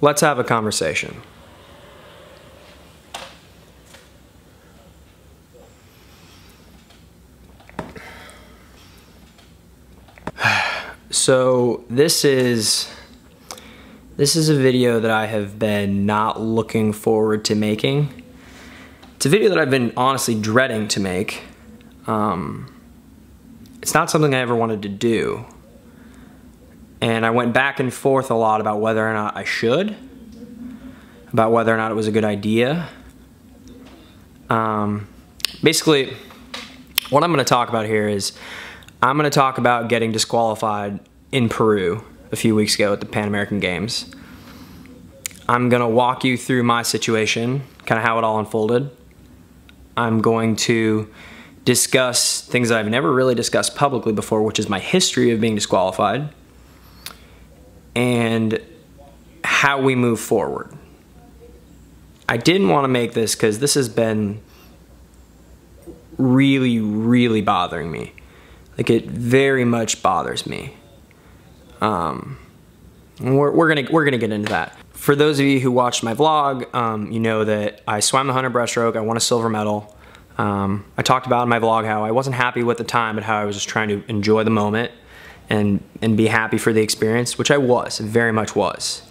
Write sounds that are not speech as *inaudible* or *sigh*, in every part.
Let's have a conversation. *sighs* So this is this is a video that I have been not looking forward to making. It's a video that I've been honestly dreading to make. Um, it's not something I ever wanted to do. And I went back and forth a lot about whether or not I should, about whether or not it was a good idea. Um, basically, what I'm going to talk about here is I'm going to talk about getting disqualified in Peru a few weeks ago at the Pan American Games. I'm going to walk you through my situation, kind of how it all unfolded. I'm going to discuss things that I've never really discussed publicly before, which is my history of being disqualified and how we move forward. I didn't want to make this because this has been really, really bothering me. Like it very much bothers me. Um, we're, we're gonna we're gonna get into that. For those of you who watched my vlog, um, you know that I swam the 100 breaststroke. I won a silver medal. Um, I talked about in my vlog how I wasn't happy with the time, but how I was just trying to enjoy the moment and and be happy for the experience, which I was, very much was.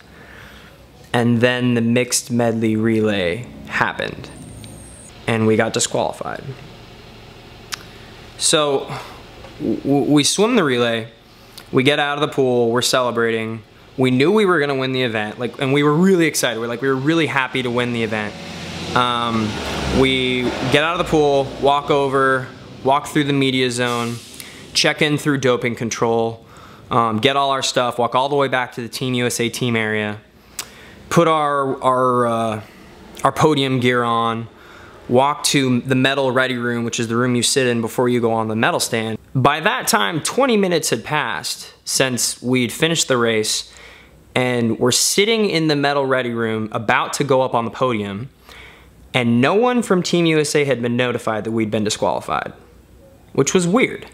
And then the mixed medley relay happened, and we got disqualified. So we swim the relay, we get out of the pool, we're celebrating. We knew we were gonna win the event, like, and we were really excited. We're like, we were really happy to win the event. Um, we get out of the pool, walk over, walk through the media zone, check in through doping control, um, get all our stuff, walk all the way back to the Team USA team area, put our our uh, our podium gear on, walk to the medal ready room, which is the room you sit in before you go on the medal stand. By that time, 20 minutes had passed since we'd finished the race and we're sitting in the medal ready room about to go up on the podium and no one from Team USA had been notified that we'd been disqualified, which was weird.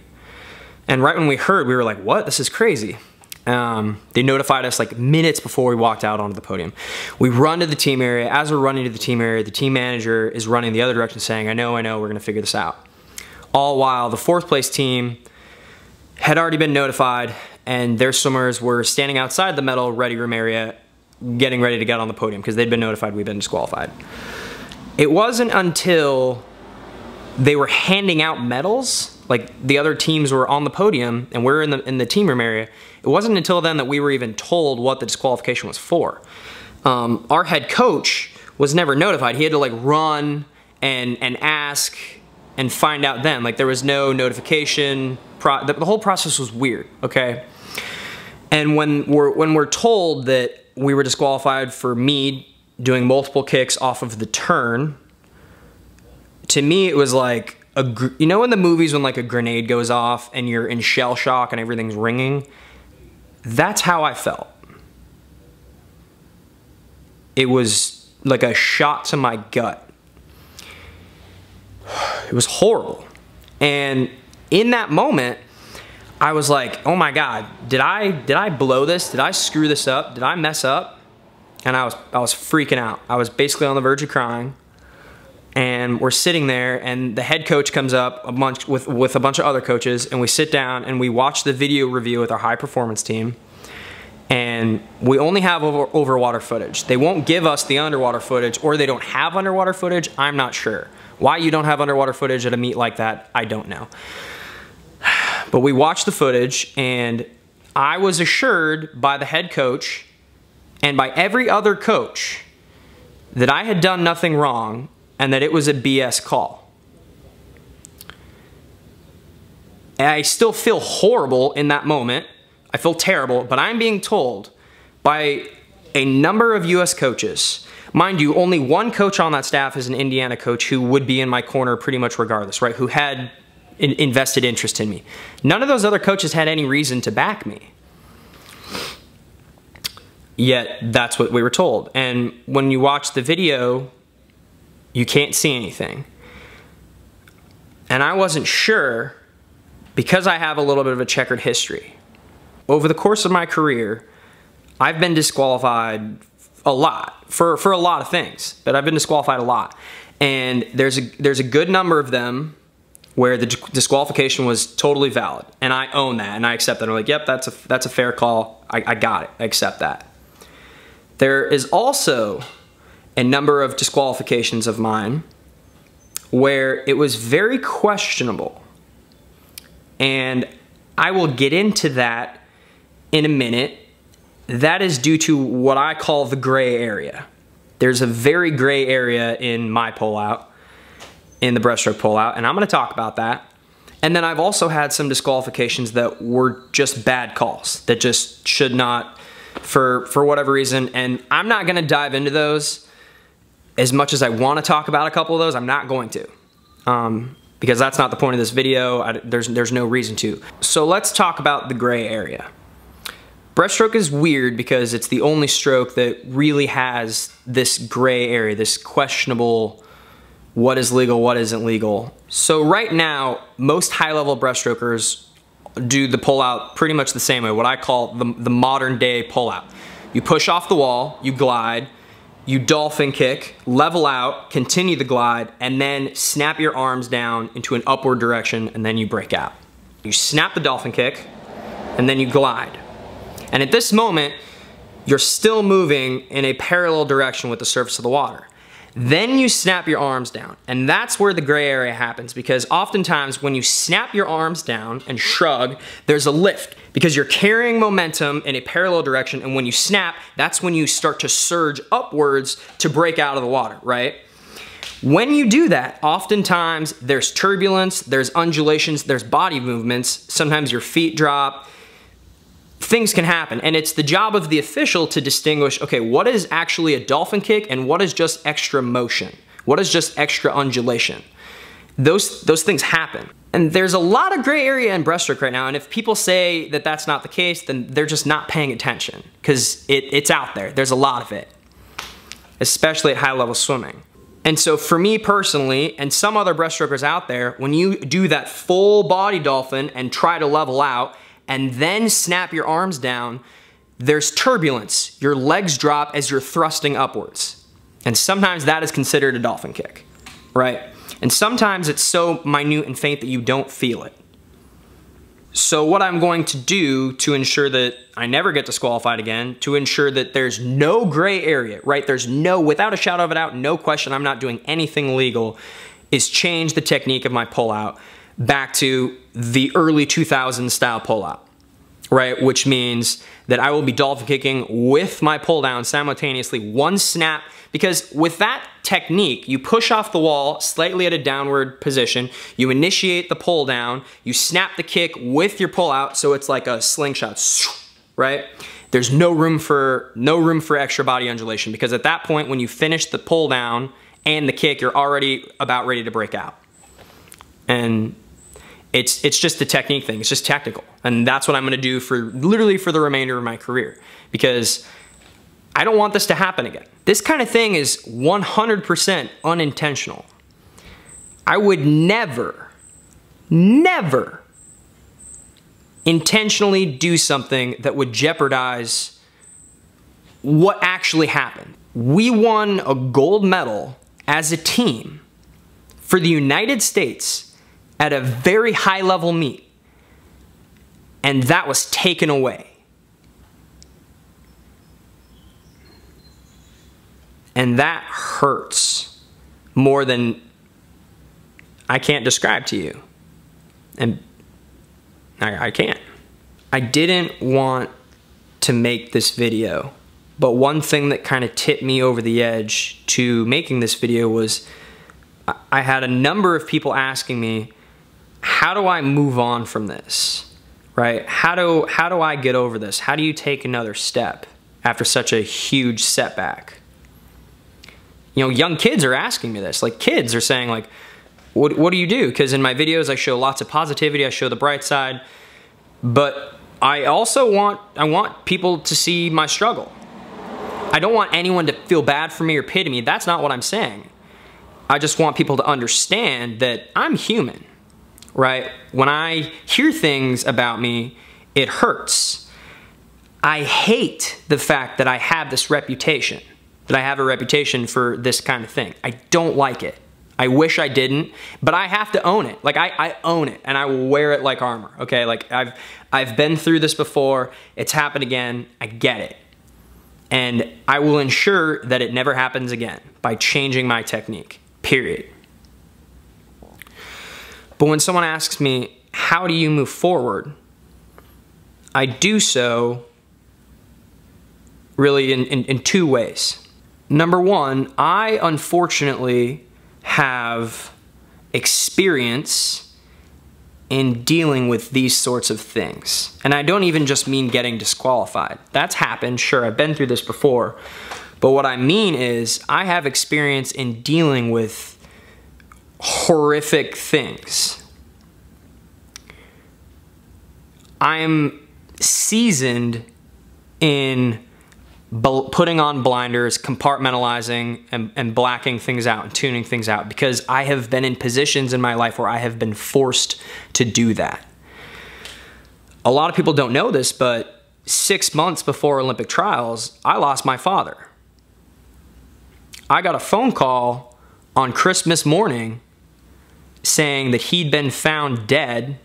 And right when we heard, we were like, what? This is crazy. Um, they notified us like minutes before we walked out onto the podium. We run to the team area. As we're running to the team area, the team manager is running the other direction saying, I know, I know, we're gonna figure this out. All while the fourth place team had already been notified and their swimmers were standing outside the medal ready room area getting ready to get on the podium because they'd been notified we'd been disqualified. It wasn't until they were handing out medals like the other teams were on the podium and we're in the in the team room area. It wasn't until then that we were even told what the disqualification was for. Um, our head coach was never notified. He had to like run and and ask and find out then. Like there was no notification. Pro the, the whole process was weird. Okay. And when we're when we're told that we were disqualified for me doing multiple kicks off of the turn, to me it was like a you know in the movies when like a grenade goes off and you're in shell shock and everything's ringing? That's how i felt. It was like a shot to my gut. *sighs* It was horrible. And in that moment i was like oh my god did i did i blow this? Did i screw this up? Did i mess up? And i was i was freaking out. I was basically on the verge of crying and we're sitting there and the head coach comes up a bunch with, with a bunch of other coaches and we sit down and we watch the video review with our high performance team and we only have over, overwater footage. They won't give us the underwater footage or they don't have underwater footage, I'm not sure. Why you don't have underwater footage at a meet like that, I don't know. *sighs* But we watched the footage and I was assured by the head coach and by every other coach that I had done nothing wrong and that it was a BS call. And I still feel horrible in that moment. I feel terrible, but I'm being told by a number of US coaches. Mind you, only one coach on that staff is an Indiana coach who would be in my corner pretty much regardless, right? Who had in invested interest in me. None of those other coaches had any reason to back me. Yet that's what we were told. And when you watch the video you can't see anything. And I wasn't sure because I have a little bit of a checkered history. Over the course of my career, I've been disqualified a lot for for a lot of things, but I've been disqualified a lot. And there's a there's a good number of them where the disqualification was totally valid, and I own that, and I accept that. I'm like, yep, that's a that's a fair call. I, I got it. I accept that. There is also a number of disqualifications of mine where it was very questionable, and I will get into that in a minute. That is due to what I call the gray area. There's a very gray area in my pullout in the breaststroke pullout, and I'm gonna talk about that. And then I've also had some disqualifications that were just bad calls, that just should not, for, for whatever reason, and I'm not gonna dive into those as much as I wanna talk about a couple of those, I'm not going to. Um, because that's not the point of this video, I, there's, there's no reason to. So let's talk about the gray area. Breaststroke is weird because it's the only stroke that really has this gray area, this questionable what is legal, what isn't legal. So right now, most high-level breaststrokers do the pullout pretty much the same way, what I call the, the modern day pullout. You push off the wall, you glide, you dolphin kick, level out, continue the glide, and then snap your arms down into an upward direction, and then you break out. You snap the dolphin kick, and then you glide. And at this moment, you're still moving in a parallel direction with the surface of the water. Then you snap your arms down. And that's where the gray area happens because oftentimes when you snap your arms down and shrug, there's a lift because you're carrying momentum in a parallel direction. And when you snap, that's when you start to surge upwards to break out of the water, right? When you do that, oftentimes there's turbulence, there's undulations, there's body movements. Sometimes your feet drop, things can happen. And it's the job of the official to distinguish, okay, what is actually a dolphin kick and what is just extra motion? What is just extra undulation? Those, those things happen. And there's a lot of gray area in breaststroke right now, and if people say that that's not the case, then they're just not paying attention, because it, it's out there. There's a lot of it, especially at high level swimming. And so for me personally, and some other breaststrokers out there, when you do that full body dolphin and try to level out, and then snap your arms down, there's turbulence. Your legs drop as you're thrusting upwards. And sometimes that is considered a dolphin kick, right? And sometimes it's so minute and faint that you don't feel it. So what I'm going to do to ensure that I never get disqualified again, to ensure that there's no gray area, right? There's no, without a shadow of a doubt, no question I'm not doing anything legal, is change the technique of my pullout back to the early 2000s style pullout, right? Which means that I will be dolphin kicking with my pull down simultaneously, one snap, because with that technique, you push off the wall slightly at a downward position, you initiate the pull down, you snap the kick with your pull out, so it's like a slingshot, right? There's no room for no room for extra body undulation because at that point when you finish the pull down and the kick, you're already about ready to break out. And it's it's just a technique thing. It's just technical, and that's what I'm going to do for literally for the remainder of my career because I don't want this to happen again. This kind of thing is 100% unintentional. I would never, never intentionally do something that would jeopardize what actually happened. We won a gold medal as a team for the United States at a very high level meet, and that was taken away. And that hurts more than I can't describe to you. And I, I can't. I didn't want to make this video, but one thing that kind of tipped me over the edge to making this video was I had a number of people asking me, how do I move on from this? Right? How do how do I get over this? How do you take another step after such a huge setback? You know, young kids are asking me this. Like kids are saying like what what do you do? Cuz in my videos I show lots of positivity, I show the bright side, but I also want I want people to see my struggle. I don't want anyone to feel bad for me or pity me. That's not what I'm saying. I just want people to understand that I'm human right? When I hear things about me, it hurts. I hate the fact that I have this reputation. That I have a reputation for this kind of thing. I don't like it. I wish I didn't, but I have to own it. Like I, I own it and I will wear it like armor. Okay, like I've I've been through this before. It's happened again. I get it. And I will ensure that it never happens again by changing my technique. Period. But when someone asks me, how do you move forward? I do so really in, in, in two ways. Number one, I unfortunately have experience in dealing with these sorts of things. And I don't even just mean getting disqualified. That's happened, sure, I've been through this before. But what I mean is, I have experience in dealing with horrific things. I'm seasoned in putting on blinders, compartmentalizing, and, and blacking things out and tuning things out because I have been in positions in my life where I have been forced to do that. A lot of people don't know this, but six months before Olympic trials, I lost my father. I got a phone call on Christmas morning saying that he'd been found dead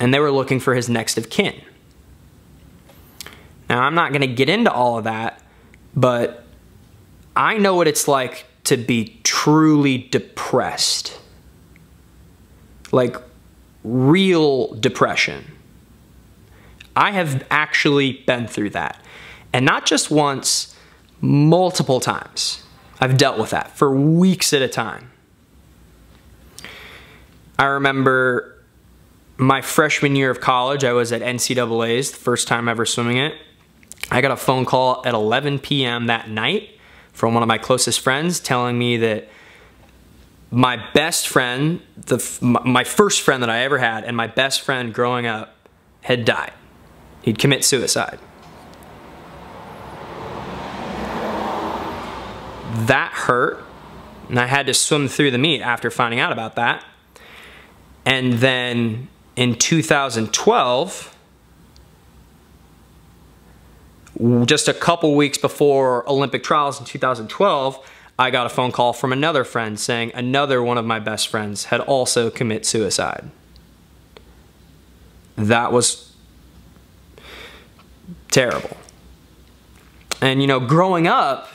and they were looking for his next of kin. Now, I'm not going to get into all of that, but I know what it's like to be truly depressed. Like real depression. I have actually been through that. And not just once, multiple times. I've dealt with that for weeks at a time. I remember my freshman year of college, I was at NCAA's, the first time ever swimming it. I got a phone call at 11 p.m. that night from one of my closest friends telling me that my best friend, the, my first friend that I ever had, and my best friend growing up had died. He'd commit suicide. That hurt, and I had to swim through the meet after finding out about that. And then in 2012, just a couple weeks before Olympic trials in 2012, I got a phone call from another friend saying another one of my best friends had also commit suicide. That was terrible. And you know, growing up,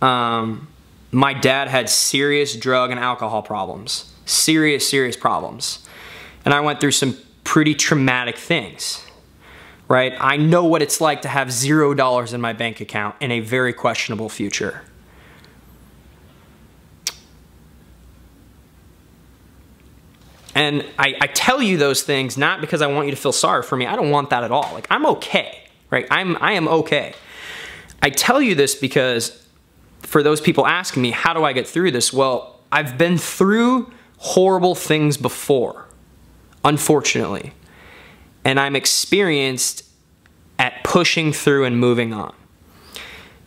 um, my dad had serious drug and alcohol problems. Serious, serious problems. And I went through some pretty traumatic things right? I know what it's like to have zero dollars in my bank account in a very questionable future. And I, I, tell you those things not because I want you to feel sorry for me. I don't want that at all. Like I'm okay, right? I'm I am okay. I tell you this because for those people asking me, how do I get through this? Well, I've been through horrible things before, unfortunately and I'm experienced at pushing through and moving on.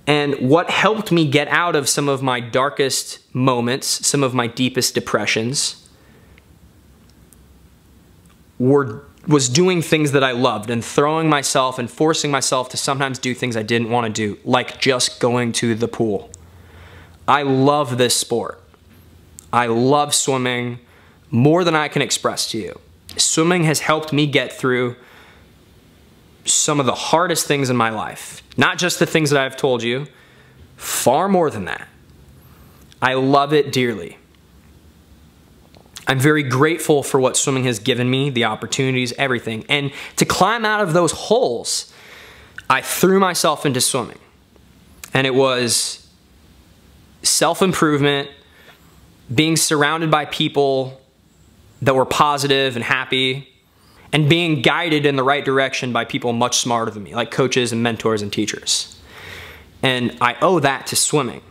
And what helped me get out of some of my darkest moments, some of my deepest depressions, were was doing things that I loved and throwing myself and forcing myself to sometimes do things I didn't want to do, like just going to the pool. I love this sport. I love swimming more than I can express to you swimming has helped me get through some of the hardest things in my life. Not just the things that I've told you, far more than that. I love it dearly. I'm very grateful for what swimming has given me, the opportunities, everything. And to climb out of those holes, I threw myself into swimming. And it was self improvement, being surrounded by people that were positive and happy and being guided in the right direction by people much smarter than me, like coaches and mentors and teachers. And I owe that to swimming.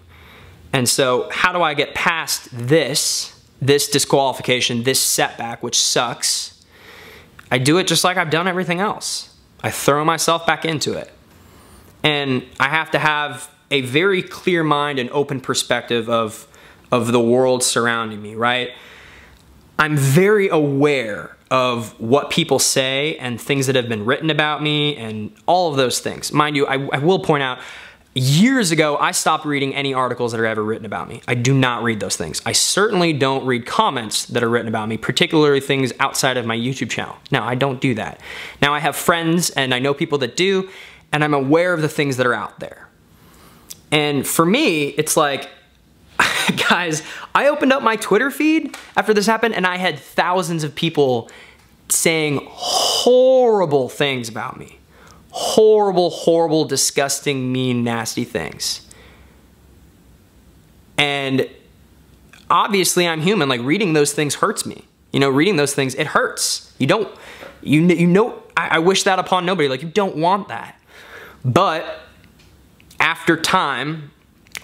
And so, how do I get past this, this disqualification, this setback, which sucks? I do it just like I've done everything else. I throw myself back into it. And I have to have a very clear mind and open perspective of, of the world surrounding me, right? I'm very aware of what people say and things that have been written about me and all of those things. Mind you, I, I will point out, years ago, I stopped reading any articles that are ever written about me. I do not read those things. I certainly don't read comments that are written about me, particularly things outside of my YouTube channel. Now, I don't do that. Now, I have friends and I know people that do, and I'm aware of the things that are out there. And for me, it's like, *laughs* guys, I opened up my Twitter feed after this happened and I had thousands of people saying horrible things about me horrible, horrible, disgusting, mean, nasty things. And obviously I'm human, like reading those things hurts me. You know, reading those things, it hurts. You don't, you, you know, I, I wish that upon nobody. Like you don't want that. But after time,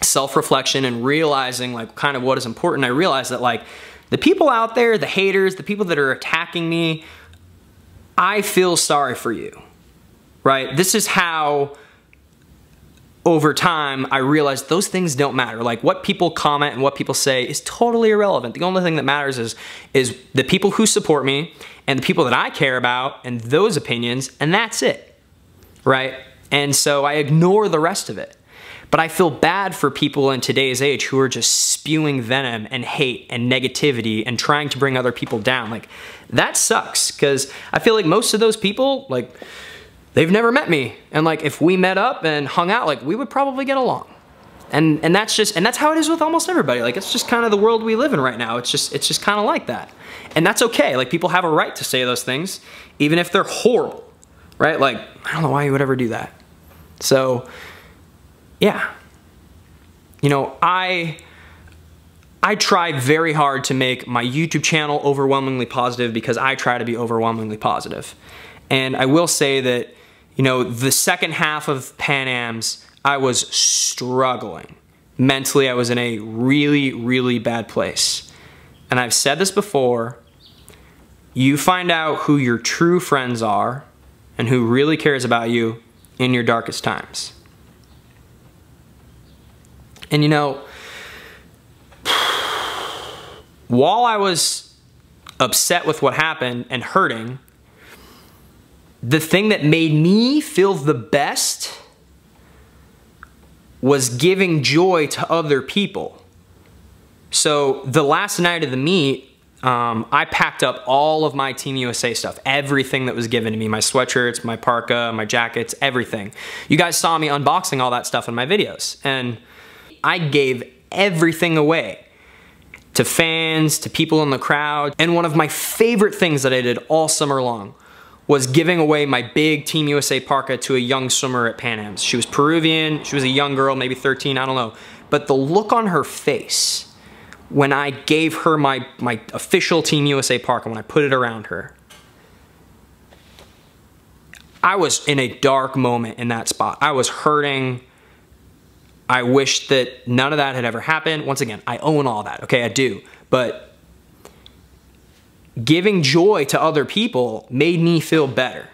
self-reflection and realizing like kind of what is important, I realized that like the people out there, the haters, the people that are attacking me, I feel sorry for you right? This is how over time, I realized those things don't matter. Like what people comment and what people say is totally irrelevant. The only thing that matters is, is the people who support me and the people that I care about and those opinions, and that's it, right? And so I ignore the rest of it. But I feel bad for people in today's age who are just spewing venom and hate and negativity and trying to bring other people down. Like, that sucks, because I feel like most of those people, like, they've never met me. And like, if we met up and hung out, like we would probably get along. And, and that's just, and that's how it is with almost everybody. Like, it's just kind of the world we live in right now. It's just, it's just kind of like that. And that's okay. Like, people have a right to say those things, even if they're horrible, right? Like, I don't know why you would ever do that. So, yeah. You know, I, I try very hard to make my YouTube channel overwhelmingly positive because I try to be overwhelmingly positive. And I will say that you know, the second half of Pan Am's, I was struggling. Mentally, I was in a really, really bad place. And I've said this before, you find out who your true friends are and who really cares about you in your darkest times. And you know, while I was upset with what happened and hurting, the thing that made me feel the best was giving joy to other people. So the last night of the meet, um, I packed up all of my Team USA stuff, everything that was given to me, my sweatshirts, my parka, my jackets, everything. You guys saw me unboxing all that stuff in my videos. And I gave everything away to fans, to people in the crowd. And one of my favorite things that I did all summer long was giving away my big Team USA parka to a young swimmer at Pan Am's. She was Peruvian, she was a young girl, maybe 13, I don't know. But the look on her face when I gave her my, my official Team USA parka, when I put it around her, I was in a dark moment in that spot. I was hurting. I wish that none of that had ever happened. Once again, I own all that, okay, I do. But giving joy to other people made me feel better.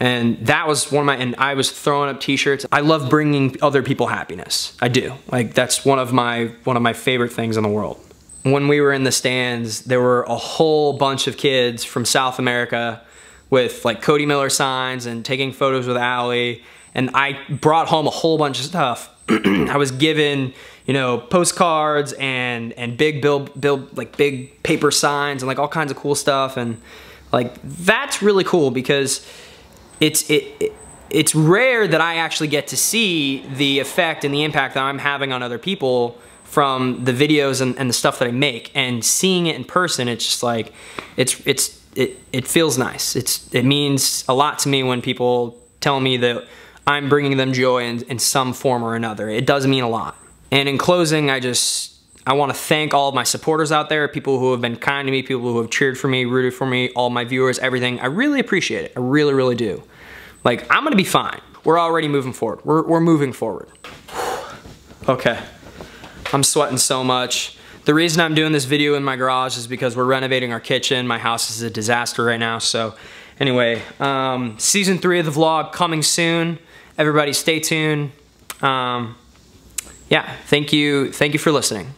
And that was one of my, and I was throwing up t-shirts. I love bringing other people happiness. I do. Like that's one of my, one of my favorite things in the world. When we were in the stands, there were a whole bunch of kids from South America with like Cody Miller signs and taking photos with Allie. And I brought home a whole bunch of stuff. *clears throat* I was given you know, postcards and and big bill bill like big paper signs and like all kinds of cool stuff. And like that's really cool because it's it, it it's rare that I actually get to see the effect and the impact that I'm having on other people from the videos and, and the stuff that I make. And seeing it in person it's just like it's it's it, it feels nice. It's it means a lot to me when people tell me that I'm bringing them joy in, in some form or another it does mean a lot and in closing, I just, I want to thank all of my supporters out there, people who have been kind to me, people who have cheered for me, rooted for me, all my viewers, everything. I really appreciate it. I really, really do. Like, I'm going to be fine. We're already moving forward. We're, we're moving forward. *sighs* okay. I'm sweating so much. The reason I'm doing this video in my garage is because we're renovating our kitchen. My house is a disaster right now. So anyway, um, season three of the vlog coming soon. Everybody stay tuned. Um, yeah, thank you. Thank you for listening.